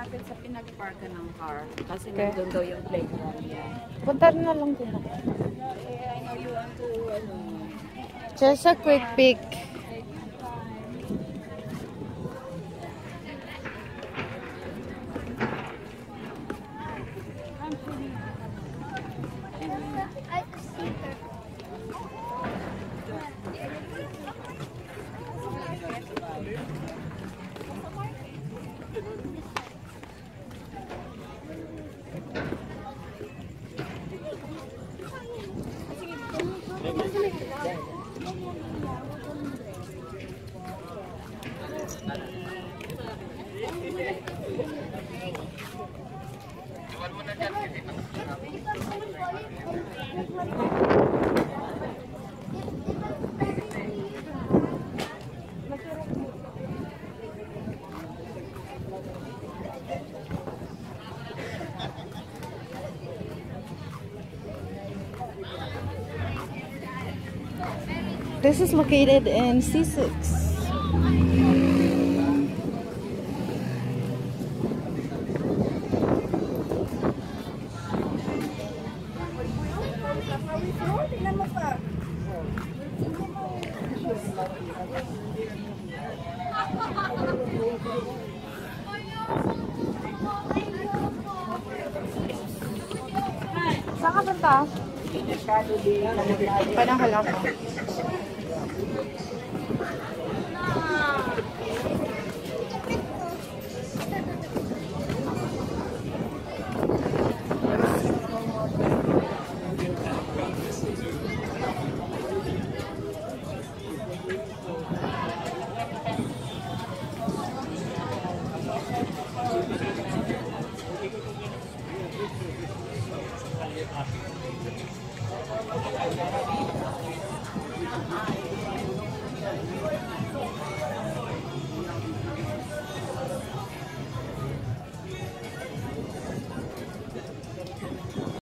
mag-park ka ng car. Kasi Okay. nandun daw yung playground niya. Punta na lang din ako. Eh, I know you want to, ano, Just a quick peek. This is located in C6. Saan ka punta? Panahal ako.